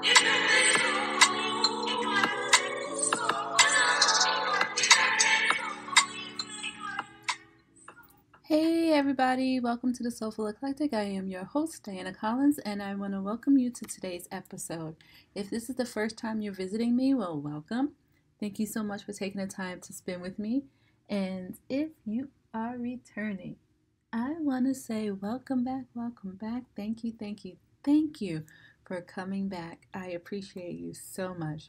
Hey everybody, welcome to the Soulful Eclectic. I am your host, Diana Collins, and I want to welcome you to today's episode. If this is the first time you're visiting me, well, welcome. Thank you so much for taking the time to spend with me. And if you are returning, I want to say welcome back, welcome back. Thank you, thank you, thank you for coming back. I appreciate you so much.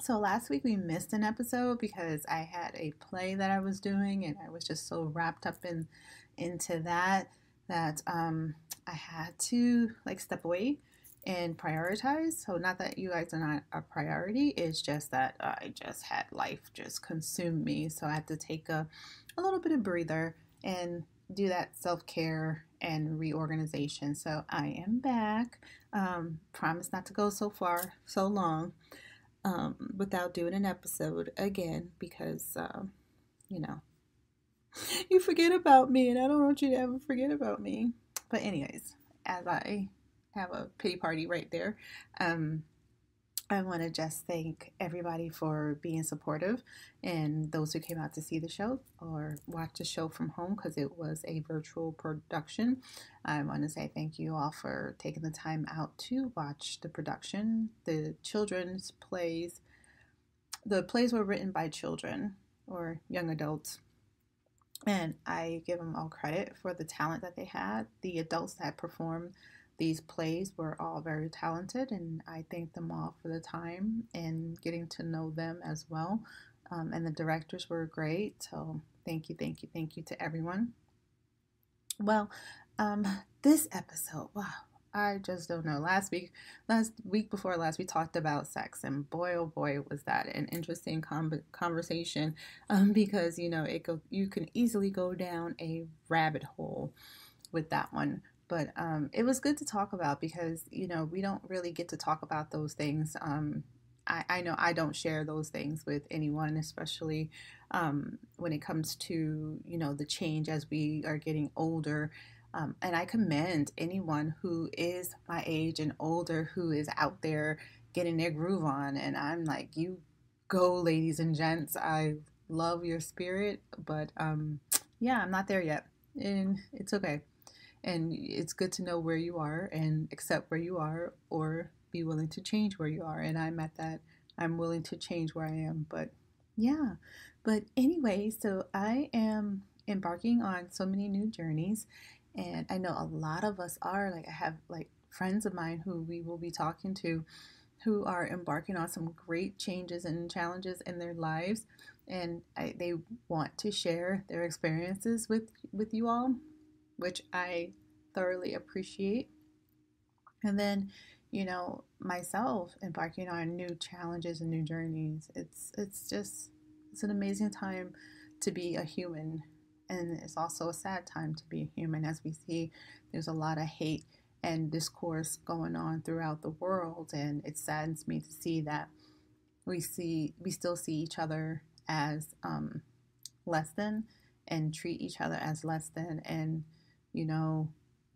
So last week we missed an episode because I had a play that I was doing and I was just so wrapped up in into that that um, I had to like step away and prioritize. So not that you guys are not a priority, it's just that I just had life just consume me. So I had to take a, a little bit of breather and do that self-care and reorganization. So I am back. Um, promise not to go so far, so long um, without doing an episode again because, uh, you know, you forget about me and I don't want you to ever forget about me. But, anyways, as I have a pity party right there, um, I want to just thank everybody for being supportive and those who came out to see the show or watch the show from home because it was a virtual production. I want to say thank you all for taking the time out to watch the production. The children's plays, the plays were written by children or young adults. And I give them all credit for the talent that they had. The adults that performed these plays were all very talented, and I thank them all for the time and getting to know them as well. Um, and the directors were great, so thank you, thank you, thank you to everyone. Well, um, this episode, wow, I just don't know. Last week, last week before last, we talked about sex, and boy, oh boy, was that an interesting com- conversation. Um, because you know, it go you can easily go down a rabbit hole with that one but um, it was good to talk about because you know we don't really get to talk about those things um, I, I, know i don't share those things with anyone especially um, when it comes to you know the change as we are getting older um, and i commend anyone who is my age and older who is out there getting their groove on and i'm like you go ladies and gents i love your spirit but um, yeah i'm not there yet and it's okay and it's good to know where you are and accept where you are or be willing to change where you are. And I'm at that, I'm willing to change where I am. But yeah, but anyway, so I am embarking on so many new journeys. And I know a lot of us are like, I have like friends of mine who we will be talking to who are embarking on some great changes and challenges in their lives and I, they want to share their experiences with with you all which I thoroughly appreciate. And then, you know, myself embarking on new challenges and new journeys. It's it's just it's an amazing time to be a human and it's also a sad time to be a human as we see there's a lot of hate and discourse going on throughout the world and it saddens me to see that we see we still see each other as um, less than and treat each other as less than and you know,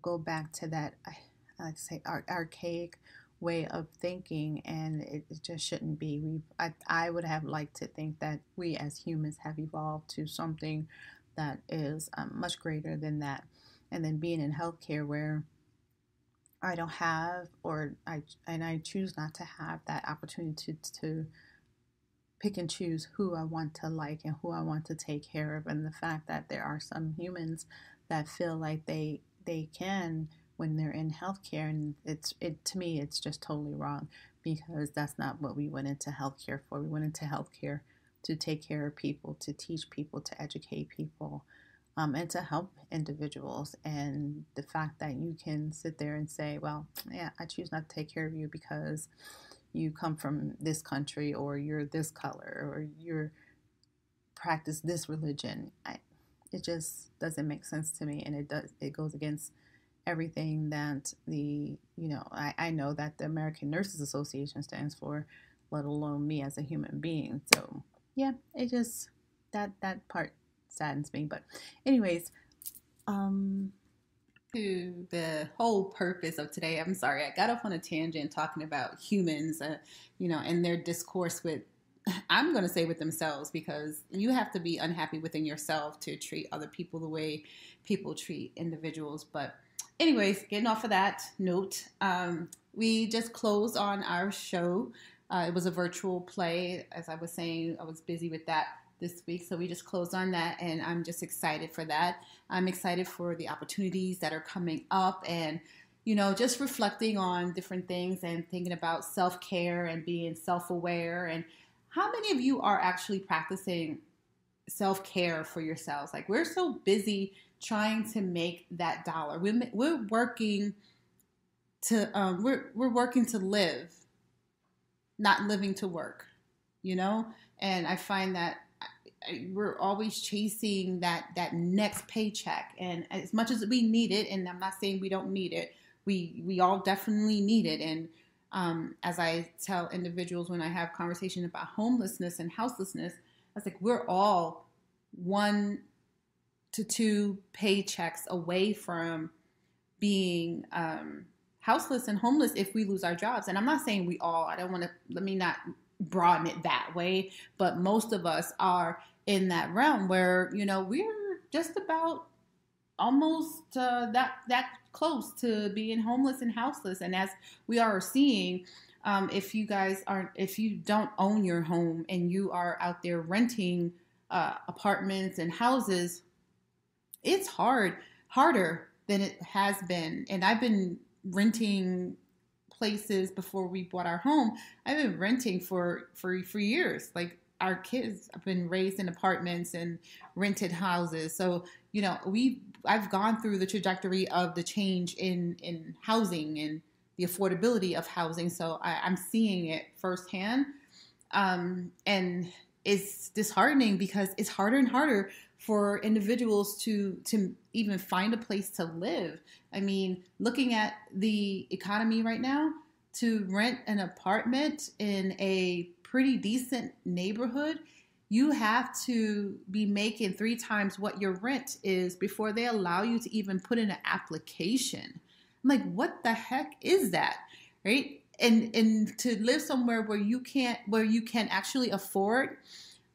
go back to that, I like to say, archaic way of thinking, and it, just shouldn't be. We, I, I would have liked to think that we as humans have evolved to something that is um, much greater than that. And then being in healthcare where I don't have, or I and I choose not to have that opportunity to, to pick and choose who I want to like and who I want to take care of, and the fact that there are some humans that feel like they they can when they're in healthcare and it's it to me it's just totally wrong because that's not what we went into healthcare for. We went into healthcare to take care of people, to teach people, to educate people, um, and to help individuals. And the fact that you can sit there and say, well, yeah, I choose not to take care of you because you come from this country or you're this color or you're practice this religion. I, it just doesn't make sense to me and it does it goes against everything that the you know I, I know that the american nurses association stands for let alone me as a human being so yeah it just that that part saddens me but anyways um to the whole purpose of today. I'm sorry, I got off on a tangent talking about humans, uh, you know, and their discourse with, I'm going to say with themselves, because you have to be unhappy within yourself to treat other people the way people treat individuals. But, anyways, getting off of that note, um, we just closed on our show. Uh, it was a virtual play. As I was saying, I was busy with that this week. So we just closed on that, and I'm just excited for that. I'm excited for the opportunities that are coming up and you know, just reflecting on different things and thinking about self care and being self aware. And how many of you are actually practicing self care for yourselves? Like, we're so busy trying to make that dollar. We're, we're working to, um, we're, we're working to live, not living to work, you know? And I find that we're always chasing that that next paycheck and as much as we need it and i'm not saying we don't need it we we all definitely need it and um, as i tell individuals when i have conversation about homelessness and houselessness i was like we're all one to two paychecks away from being um, houseless and homeless if we lose our jobs. And i'm not saying we all i don't want to let me not broaden it that way, but most of us are in that realm where you know we're just about almost uh, that that close to being homeless and houseless. And as we are seeing, um, if you guys aren't, if you don't own your home and you are out there renting uh, apartments and houses, it's hard, harder than it has been. And I've been renting places before we bought our home. I've been renting for for for years. Like our kids have been raised in apartments and rented houses. So, you know, we I've gone through the trajectory of the change in in housing and the affordability of housing. So I, am seeing it firsthand. Um, and it's disheartening because it's harder and harder for individuals to to even find a place to live. I mean, looking at the economy right now, to rent an apartment in a pretty decent neighborhood, you have to be making three times what your rent is before they allow you to even put in an application. I'm like, what the heck is that? Right? And and to live somewhere where you can't where you can actually afford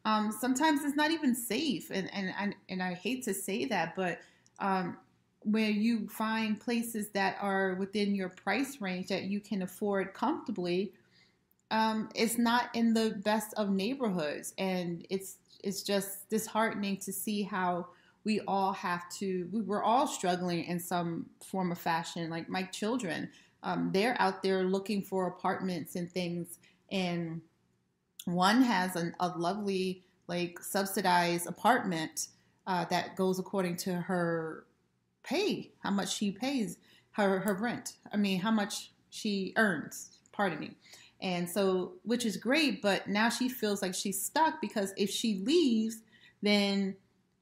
um, sometimes it's not even safe. And, and, and, and I hate to say that, but um, where you find places that are within your price range that you can afford comfortably, um, it's not in the best of neighborhoods. And it's, it's just disheartening to see how we all have to, we, we're all struggling in some form of fashion. Like my children, um, they're out there looking for apartments and things. And one has an, a lovely, like, subsidized apartment uh, that goes according to her pay, how much she pays her her rent. I mean, how much she earns. Pardon me. And so, which is great, but now she feels like she's stuck because if she leaves, then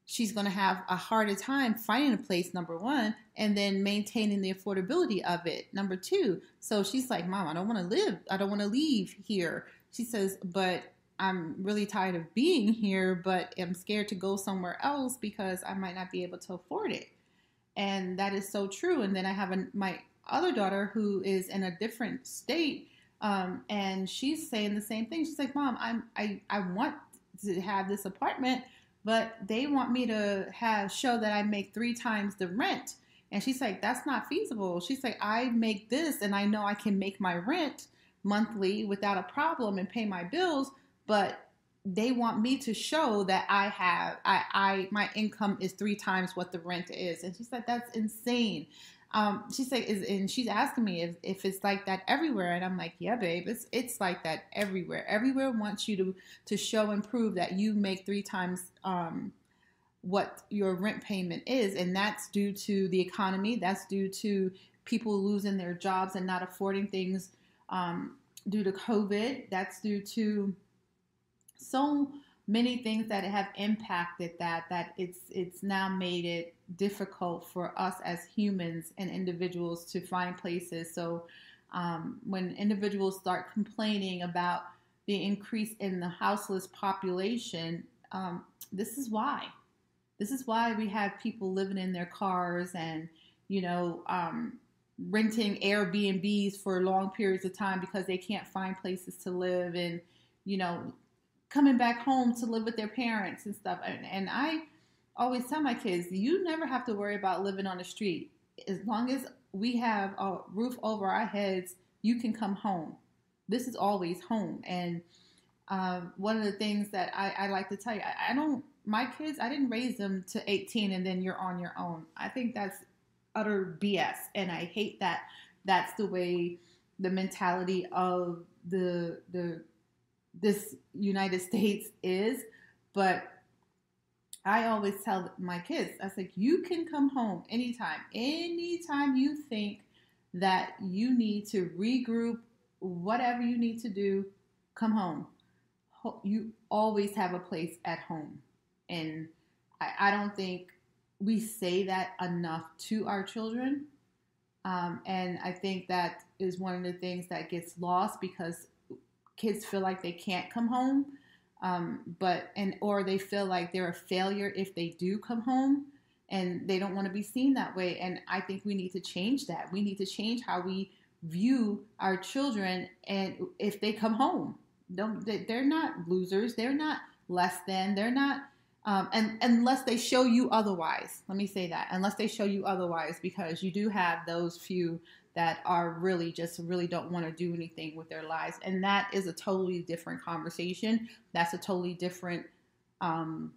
she's going to have a harder time finding a place number one and then maintaining the affordability of it number two so she's like mom i don't want to live i don't want to leave here she says, but I'm really tired of being here, but I'm scared to go somewhere else because I might not be able to afford it. And that is so true. And then I have a, my other daughter who is in a different state, um, and she's saying the same thing. She's like, "Mom, I'm I I want to have this apartment, but they want me to have show that I make three times the rent." And she's like, "That's not feasible." She's like, "I make this, and I know I can make my rent." monthly without a problem and pay my bills, but they want me to show that I have I, I my income is three times what the rent is. And she said that's insane. Um, she said is and she's asking me if, if it's like that everywhere and I'm like, yeah, babe, it's it's like that everywhere. Everywhere wants you to to show and prove that you make three times um what your rent payment is and that's due to the economy that's due to people losing their jobs and not affording things um, due to COVID. That's due to so many things that have impacted that that it's it's now made it difficult for us as humans and individuals to find places. So um, when individuals start complaining about the increase in the houseless population, um, this is why. This is why we have people living in their cars and you know, um, renting Airbnbs for long periods of time because they can't find places to live and, you know, coming back home to live with their parents and stuff. And, and I always tell my kids, you never have to worry about living on the street. As long as we have a roof over our heads, you can come home. This is always home. And um, one of the things that I, I like to tell you, I, I, don't, my kids, I didn't raise them to 18 and then you're on your own. I think that's utter BS. And I hate that that's the way the mentality of the, the, this United States is. But I always tell my kids, I like, you can come home anytime, anytime you think that you need to regroup, whatever you need to do, come home. You always have a place at home. And I, I don't think we say that enough to our children. Um, and I think that is one of the things that gets lost because kids feel like they can't come home um, but and or they feel like they're a failure if they do come home and they don't want to be seen that way and i think we need to change that. We need to change how we view our children and if they come home. Don't they're not losers they're not less than they're not um, and unless they show you otherwise. Let me say that. Unless they show you otherwise because you do have those few that are really just really don't want to do anything with their lives. And that is a totally different conversation. That's a totally different um,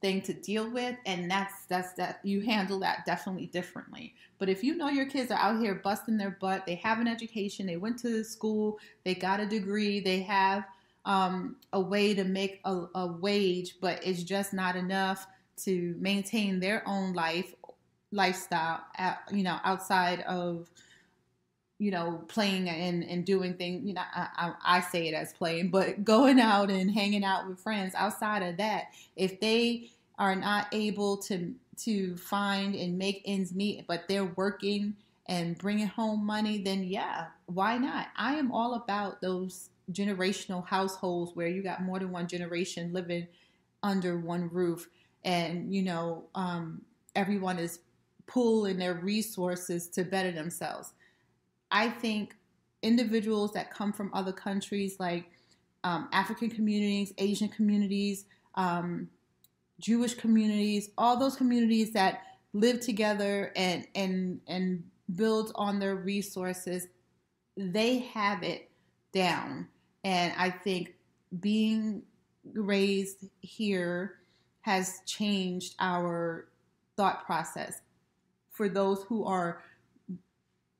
thing to deal with. And that's, that's that you handle that definitely differently. But if you know your kids are out here busting their butt, they have an education, they went to school, they got a degree, they have um, a way to make a, a wage, but it's just not enough to maintain their own life lifestyle, you know, outside of you know, playing and, and doing things, you know, I, I, I, say it as playing, but going out and hanging out with friends outside of that, if they are not able to, to find and make ends meet, but they're working and bringing home money, then yeah, why not? I am all about those generational households where you got more than one generation living under one roof and, you know, um, everyone is pool in their resources to better themselves. I think individuals that come from other countries like um, African communities, Asian communities, um, Jewish communities, all those communities that live together and and and build on their resources, they have it down. And I think being raised here has changed our thought process for those who are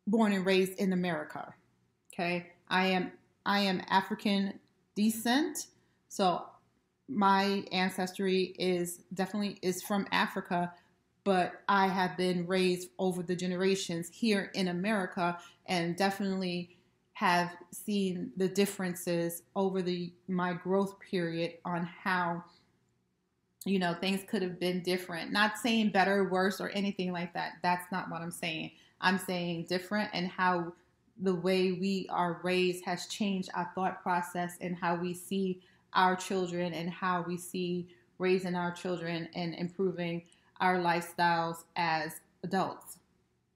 born and raised in America. Okay, I am I am African descent, so my ancestry is definitely is from Africa, but I have been raised over the generations here in America and definitely have seen the differences over the my growth period on how you know, things could have been different. Not saying better, worse, or anything like that. That's not what I'm saying. I'm saying different and how the way we are raised has changed our thought process and how we see our children and how we see raising our children and improving our lifestyles as adults.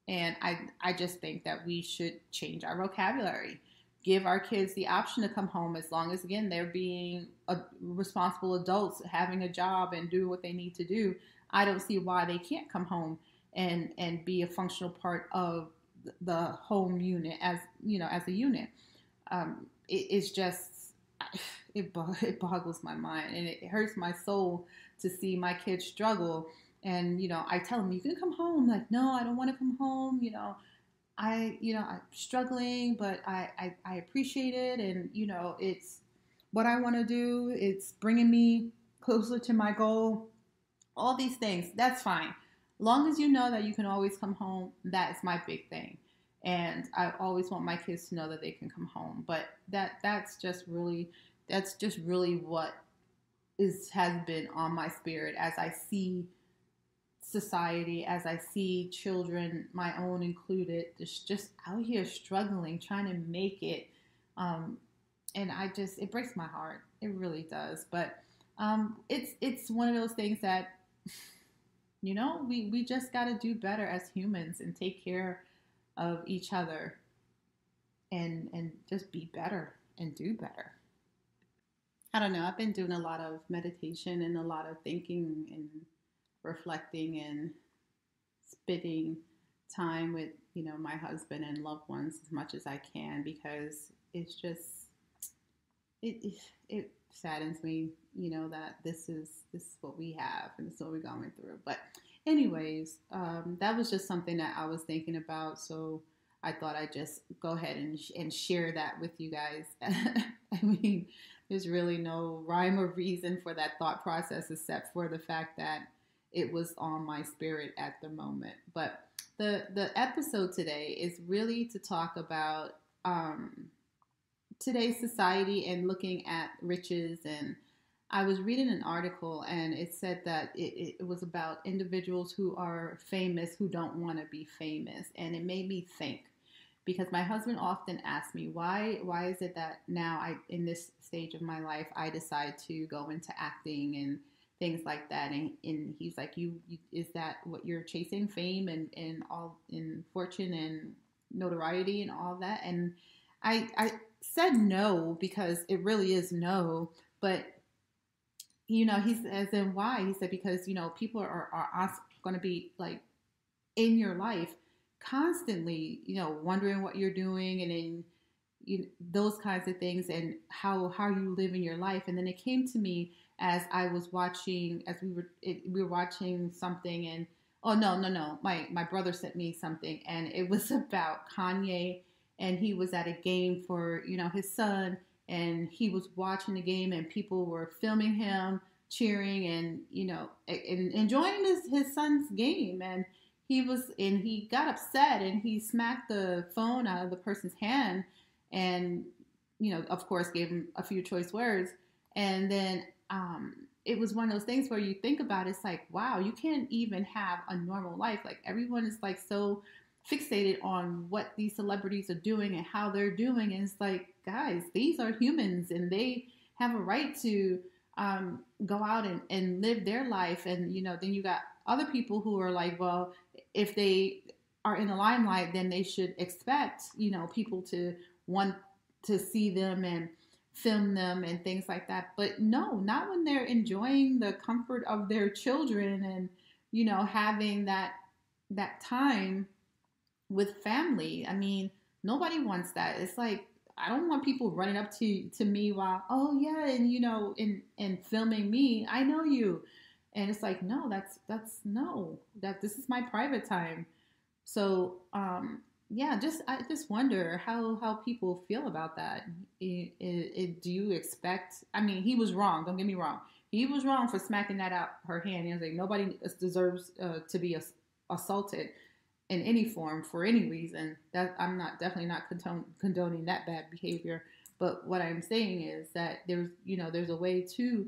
And I, I just think that we should change our vocabulary give our kids the option to come home as long as again they're being a, responsible adults having a job and do what they need to do. I don't see why they can't come home and and be a functional part of the home unit as you know as a unit. Um, it, it's just it, it boggles my mind and it hurts my soul to see my kids struggle. And you know i tell them you can come home. Like no i don't want to come home you know I, you know, I'm struggling, but I, I, I appreciate it. And, you know, it's what I want to do. It's bringing me closer to my goal. All these things, that's fine. Long as you know that you can always come home, that's my big thing. And I always want my kids to know that they can come home. But that that's just really that's just really what is has been on my spirit as I see society as I see children, my own included, just just out here struggling, trying to make it. Um, and I just it breaks my heart. It really does. But um, it's it's one of those things that you know, we, we just got to do better as humans and take care of each other and and just be better and do better. I don't know. I've been doing a lot of meditation and a lot of thinking and reflecting and spending time with you know my husband and loved ones as much as I can because it's just it it saddens me you know that this is this is what we have and this is what we're going through. But anyways um, that was just something that I was thinking about. So I thought I'd just go ahead and, and share that with you guys. I mean there's really no rhyme or reason for that thought process except for the fact that it was on my spirit at the moment. But the the episode today is really to talk about um, today's society and looking at riches. And I was reading an article and it said that it, it was about individuals who are famous who don't want to be famous. And it made me think because my husband often asks me why why is it that now I in this stage of my life I decide to go into acting and things like that. And, and he's like, you, you, is that what you're chasing? Fame and, and all in fortune and notoriety and all that. And I, I said no because it really is no, but you know, he says, and why? He said, because, you know, people are, are going to be like in your life constantly, you know, wondering what you're doing and then you, those kinds of things and how, how you live in your life. And then it came to me as I was watching, as we were it, we were watching something, and oh no, no, no, my my brother sent me something, and it was about Kanye, and he was at a game for you know his son, and he was watching the game, and people were filming him cheering and you know and enjoying his his son's game, and he was and he got upset and he smacked the phone out of the person's hand, and you know of course gave him a few choice words, and then um, it was one of those things where you think about it, it's like, wow, you can't even have a normal life. Like everyone is like so fixated on what these celebrities are doing and how they're doing. And it's like, guys, these are humans and they have a right to um, go out and, and live their life. And, you know, then you got other people who are like, well, if they are in the limelight, then they should expect, you know, people to want to see them and film them and things like that. But no, not when they're enjoying the comfort of their children and you know having that that time with family. I mean, nobody wants that. It's like I don't want people running up to to me while oh yeah and you know and and filming me. I know you. And it's like no, that's that's no. That this is my private time. So um yeah, just I just wonder how how people feel about that. It, it, it, do you expect? I mean, he was wrong. Don't get me wrong. He was wrong for smacking that out her hand. He was like, nobody deserves uh, to be ass- assaulted in any form for any reason. That I'm not definitely not condone, condoning that bad behavior. But what I'm saying is that there's you know there's a way to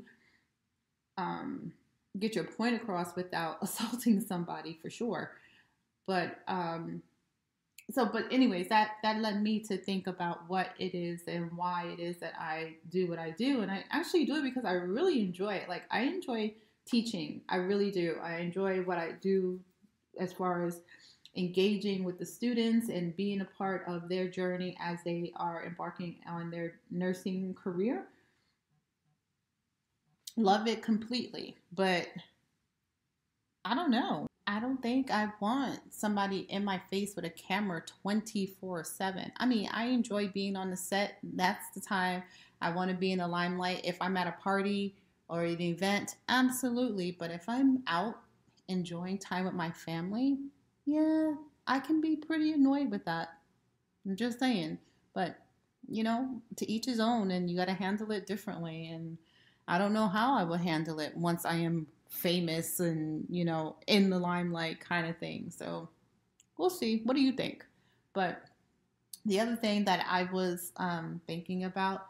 um, get your point across without assaulting somebody for sure. But um, so but anyways that that led me to think about what it is and why it is that i do what i do. And i actually do it because i really enjoy it. Like i enjoy teaching. I really do. I enjoy what i do as far as engaging with the students and being a part of their journey as they are embarking on their nursing career. Love it completely but i don't know I don't think I want somebody in my face with a camera 24 7. I mean, I enjoy being on the set. That's the time I want to be in the limelight. If I'm at a party or an event, absolutely. But if I'm out enjoying time with my family, yeah, I can be pretty annoyed with that. I'm just saying. But, you know, to each his own, and you got to handle it differently. And I don't know how I will handle it once I am famous and, you know, in the limelight kind of thing. So we'll see. What do you think? But the other thing that I was um, thinking about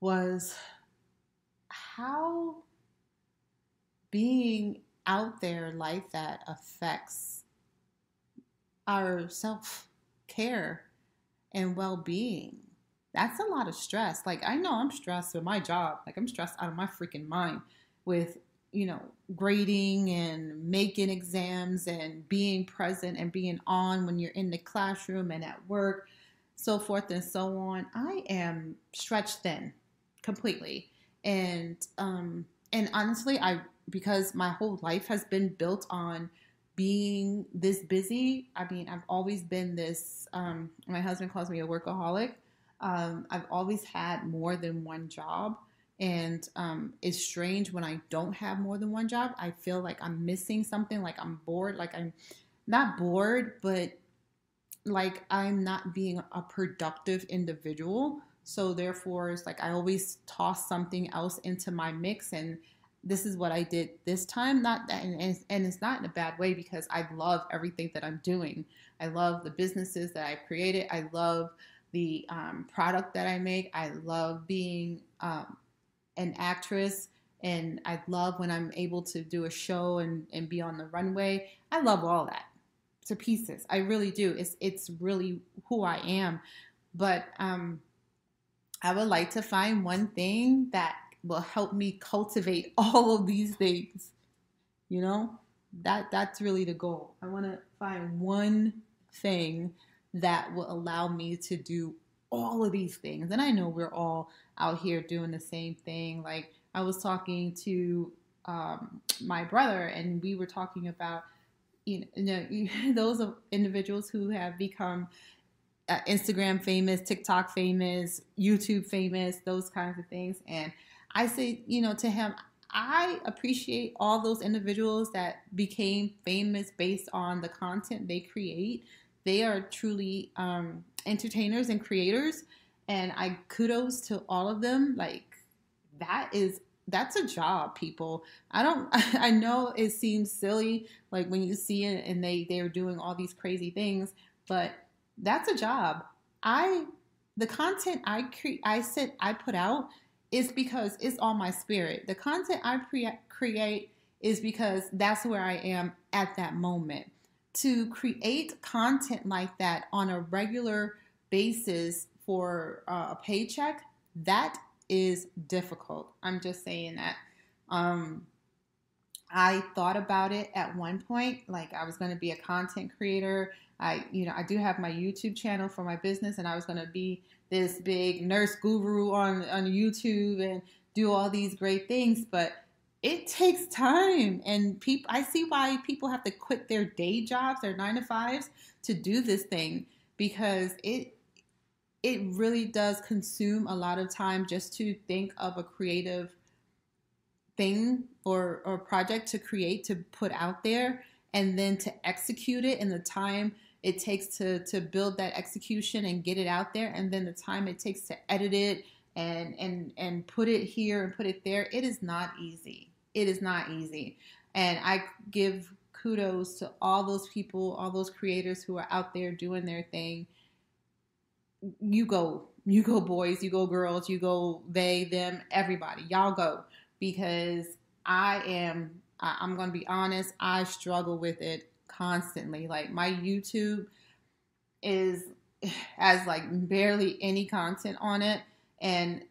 was how being out there like that affects our self care and well being. That's a lot of stress. Like, I know I'm stressed with my job. Like, I'm stressed out of my freaking mind with you know, grading and making exams and being present and being on when you're in the classroom and at work, so forth and so on, I am stretched thin completely. And um and honestly, I because my whole life has been built on being this busy. I mean, I've always been this um my husband calls me a workaholic. Um, I've always had more than one job. And um, it's strange when I don't have more than one job. I feel like I'm missing something, like I'm bored, like I'm not bored, but like I'm not being a productive individual. So therefore, it's like I always toss something else into my mix, and this is what I did this time. Not that, and, and it's not in a bad way because I love everything that I'm doing. I love the businesses that I created. I love the um, product that I make. I love being um, an actress and I love when I'm able to do a show and, and be on the runway. I love all that to pieces. I really do. It's it's really who I am. But um, I would like to find one thing that will help me cultivate all of these things. You know, that that's really the goal. I want to find one thing that will allow me to do all of these things. And I know we're all out here doing the same thing. Like I was talking to um, my brother, and we were talking about you know those individuals who have become uh, Instagram famous, TikTok famous, YouTube famous, those kinds of things. And I say, you know, to him, I appreciate all those individuals that became famous based on the content they create. They are truly um, entertainers and creators and I kudos to all of them. Like that is that's a job, people. I don't I know it seems silly like when you see it and they they're doing all these crazy things, but that's a job. I the content I create I said I put out is because it's all my spirit. The content I pre- create is because that's where I am at that moment. To create content like that on a regular basis for uh, a paycheck, that is difficult. I'm just saying that. Um, I thought about it at one point, like I was going to be a content creator. I, you know, I do have my YouTube channel for my business, and I was going to be this big nurse guru on on YouTube and do all these great things. But it takes time, and people. I see why people have to quit their day jobs, their nine to fives, to do this thing because it it really does consume a lot of time just to think of a creative thing or, or project to create to put out there and then to execute it in the time it takes to to build that execution and get it out there and then the time it takes to edit it and and and put it here and put it there it is not easy it is not easy and i give kudos to all those people all those creators who are out there doing their thing you go, you go, boys, you go, girls, you go, they, them, everybody, y'all go because I am. I'm gonna be honest. I struggle with it constantly. Like my YouTube is has like barely any content on it, and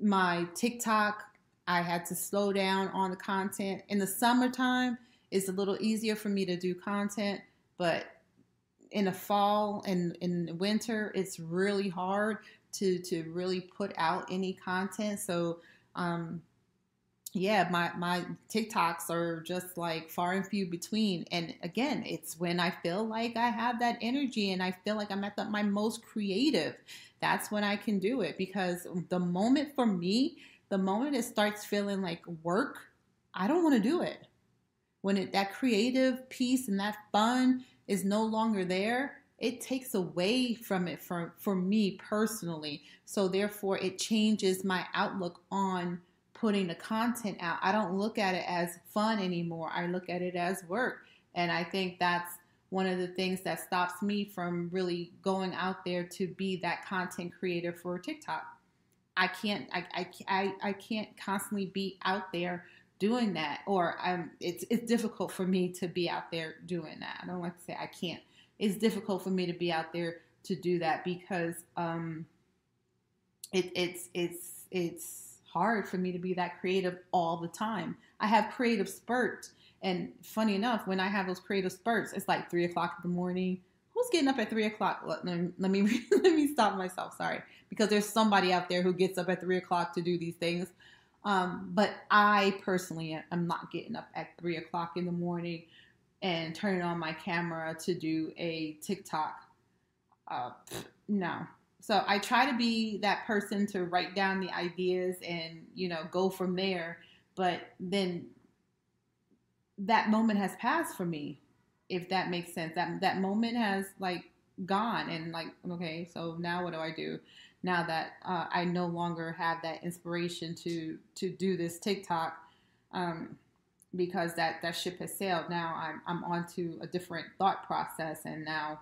my TikTok I had to slow down on the content. In the summertime, it's a little easier for me to do content, but in the fall and in winter, it's really hard to to really put out any content. So um, yeah, my my TikToks are just like far and few between. And again, it's when I feel like I have that energy and I feel like I'm at the, my most creative. That's when I can do it because the moment for me, the moment it starts feeling like work, I don't want to do it. When it that creative piece and that fun is no longer there, it takes away from it for, for me personally. So therefore it changes my outlook on putting the content out. I don't look at it as fun anymore. I look at it as work. And I think that's one of the things that stops me from really going out there to be that content creator for TikTok. I can't I, I, I, can't constantly be out there doing that or I'm it's it's difficult for me to be out there doing that. I don't like to say I can't. It's difficult for me to be out there to do that because um it, it's it's it's hard for me to be that creative all the time. I have creative spurts. And funny enough, when I have those creative spurts, it's like three o'clock in the morning. Who's getting up at three o'clock? Let, let me let me stop myself. Sorry, because there's somebody out there who gets up at three o'clock to do these things. Um, but I personally am not getting up at three o'clock in the morning and turning on my camera to do a TikTok. Uh, no. So I try to be that person to write down the ideas and, you know, go from there. But then that moment has passed for me, if that makes sense. That that moment has like gone and like, okay, so now what do I do? Now that uh, I no longer have that inspiration to to do this TikTok. Um, because that that ship has sailed. Now I'm I'm onto a different thought process, and now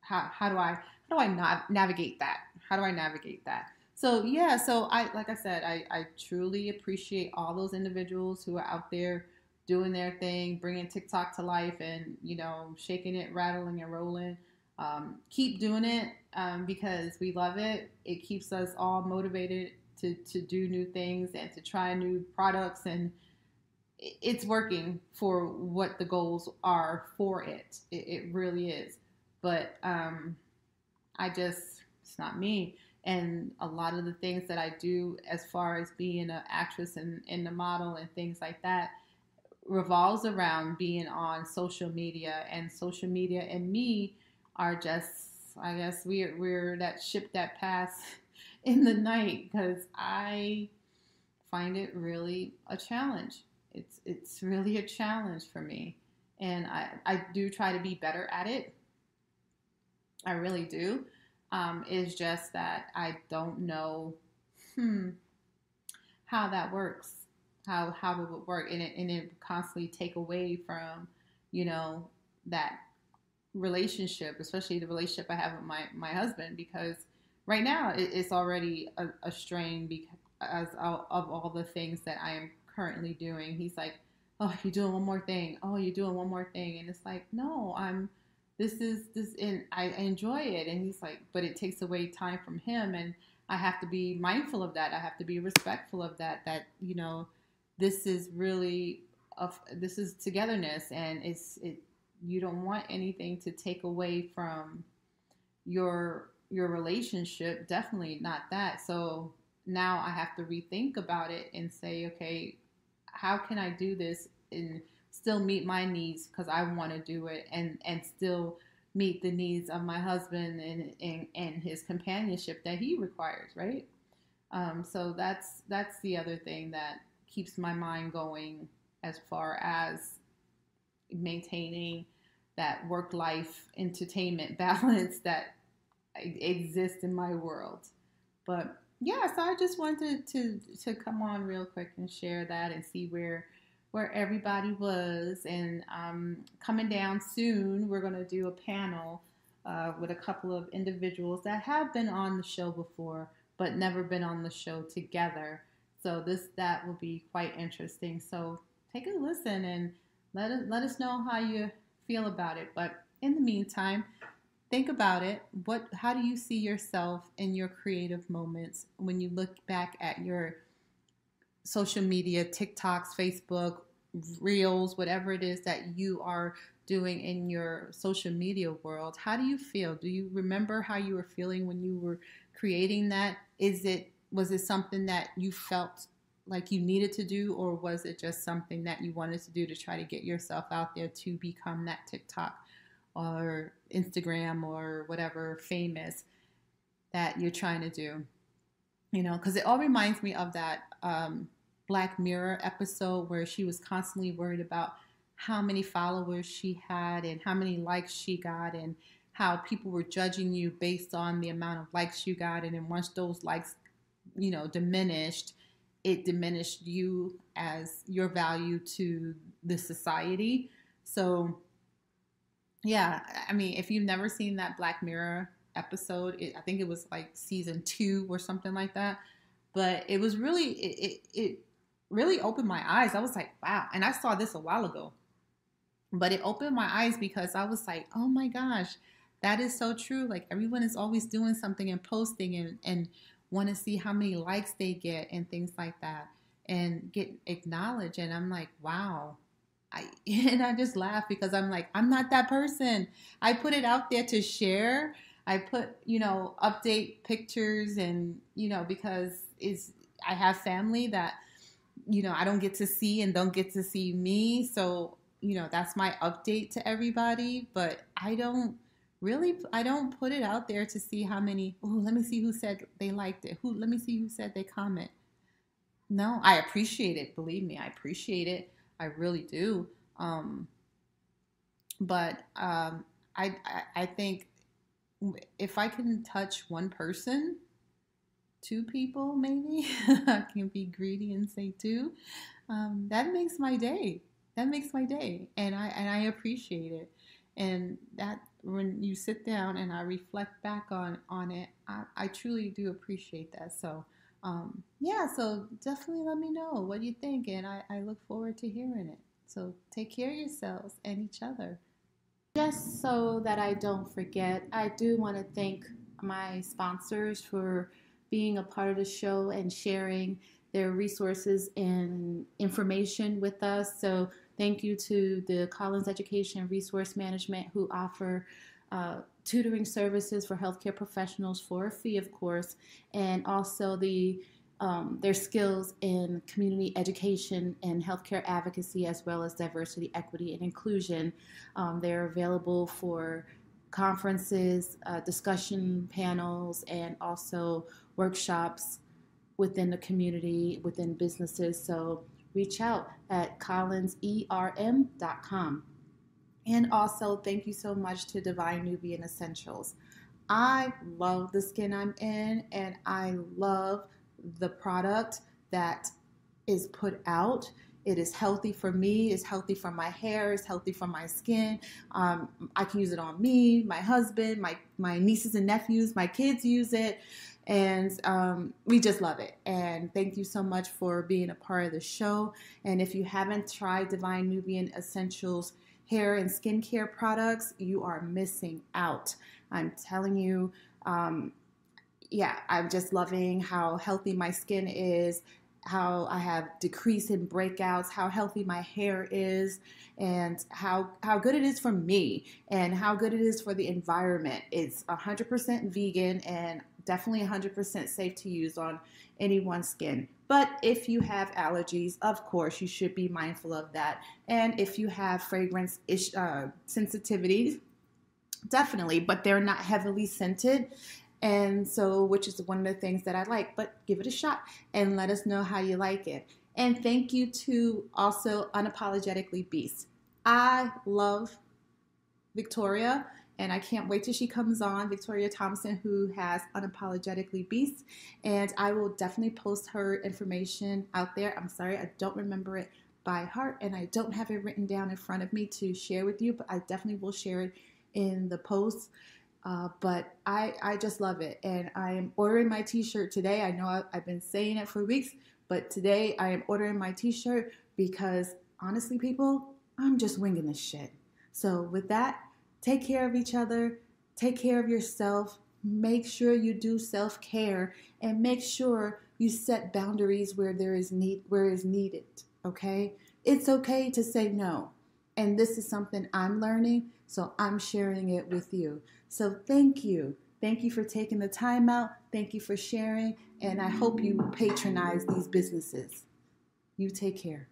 how how do I how do I nav- navigate that? How do I navigate that? So yeah, so I like I said, I I truly appreciate all those individuals who are out there doing their thing, bringing TikTok to life, and you know shaking it, rattling and rolling. Um, keep doing it um, because we love it. It keeps us all motivated to to do new things and to try new products and it's working for what the goals are for it. It, it really is. But um, I just, it's not me. And a lot of the things that I do as far as being an actress and, and a model and things like that revolves around being on social media. And social media and me are just, I guess, we're, we're that ship that pass in the night because I find it really a challenge it's it's really a challenge for me, and I I do try to be better at it. I really do. Um, it's just that I don't know hmm, how that works, how how it would work, and it and it constantly take away from you know that relationship, especially the relationship I have with my my husband, because right now it, it's already a, a strain because of, of all the things that I am currently doing. He's like, oh, you're doing one more thing. Oh, you're doing one more thing. And it's like, no, I'm, this is this, and I enjoy it. And he's like, but it takes away time from him. And I have to be mindful of that. I have to be respectful of that, that, you know, this is really, of this is togetherness and it's, it, you don't want anything to take away from your your relationship definitely not that so now i have to rethink about it and say okay how can I do this and still meet my needs because I want to do it and and still meet the needs of my husband and and, and his companionship that he requires, right? Um, so that's that's the other thing that keeps my mind going as far as maintaining that work life entertainment balance that exists in my world. But yeah, so I just wanted to to come on real quick and share that and see where where everybody was. And um, coming down soon, we're going to do a panel uh, with a couple of individuals that have been on the show before, but never been on the show together. So this that will be quite interesting. So take a listen and let us let us know how you feel about it. But in the meantime, think about it what how do you see yourself in your creative moments when you look back at your social media tiktoks facebook reels whatever it is that you are doing in your social media world how do you feel do you remember how you were feeling when you were creating that is it was it something that you felt like you needed to do or was it just something that you wanted to do to try to get yourself out there to become that tiktok or Instagram or whatever famous that you're trying to do. You know, because it all reminds me of that um, Black Mirror episode where she was constantly worried about how many followers she had and how many likes she got and how people were judging you based on the amount of likes you got and then once those likes you know diminished it diminished you as your value to the society so yeah, I mean, if you've never seen that Black Mirror episode, it, I think it was like season two or something like that. But it was really, it, it, it really opened my eyes. I was like, wow. And I saw this a while ago, but it opened my eyes because I was like, oh my gosh, that is so true. Like everyone is always doing something and posting and, and want to see how many likes they get and things like that and get acknowledged. And I'm like, wow. I, and I just laugh because I'm like, I'm not that person. I put it out there to share. I put, you know, update pictures and, you know, because is I have family that, you know, I don't get to see and don't get to see me. So, you know, that's my update to everybody. But I don't really I don't put it out there to see how many oh let me see who said they liked it. Who let me see who said they comment. No I appreciate it believe me I appreciate it. I really do. Um, but um, I, I I think if I can touch one person two people maybe I can be greedy and say two um, that makes my day. That makes my day and I and I appreciate it. And that when you sit down and I reflect back on on it, I, I truly do appreciate that. So um, yeah, so definitely let me know what you think, and I, I look forward to hearing it. So take care of yourselves and each other. Just so that I don't forget, I do want to thank my sponsors for being a part of the show and sharing their resources and information with us. So Thank you to the Collins Education Resource Management who offer uh, tutoring services for healthcare professionals for a fee, of course, and also the um, their skills in community education and healthcare advocacy, as well as diversity, equity, and inclusion. Um, they're available for conferences, uh, discussion panels, and also workshops within the community, within businesses. So reach out at collinserm.com. And also, thank you so much to Divine Nubian Essentials. I love the skin I'm in, and I love the product that is put out. It is healthy for me, it's healthy for my hair, it's healthy for my skin. Um, I can use it on me, my husband, my, my nieces and nephews, my kids use it and um, we just love it. And thank you so much for being a part of the show. And if you haven't tried Divine Nubian Essentials hair and skincare products, you are missing out. I'm telling you, um, yeah, I'm just loving how healthy my skin is, how I have decrease in breakouts, how healthy my hair is, and how how good it is for me, and how good it is for the environment. It's 100% vegan, and definitely 100% safe to use on anyone's skin. But if you have allergies, of course, you should be mindful of that. And if you have fragrance ish, uh, sensitivities, definitely, but they're not heavily scented. And so, which is one of the things that I like, but give it a shot and let us know how you like it. And thank you to also Unapologetically Beast. I love Victoria and I can't wait till she comes on, Victoria Thompson, who has Unapologetically Beast. And I will definitely post her information out there. I'm sorry, I don't remember it by heart, and I don't have it written down in front of me to share with you, but I definitely will share it in the post. Uh, but I, I just love it. And I am ordering my t shirt today. I know I've, I've been saying it for weeks, but today I am ordering my t shirt because honestly, people, I'm just winging this shit. So, with that, Take care of each other, take care of yourself, make sure you do self-care and make sure you set boundaries where there is need where is needed, okay? It's okay to say no. And this is something I'm learning, so I'm sharing it with you. So thank you. Thank you for taking the time out. Thank you for sharing, and I hope you patronize these businesses. You take care.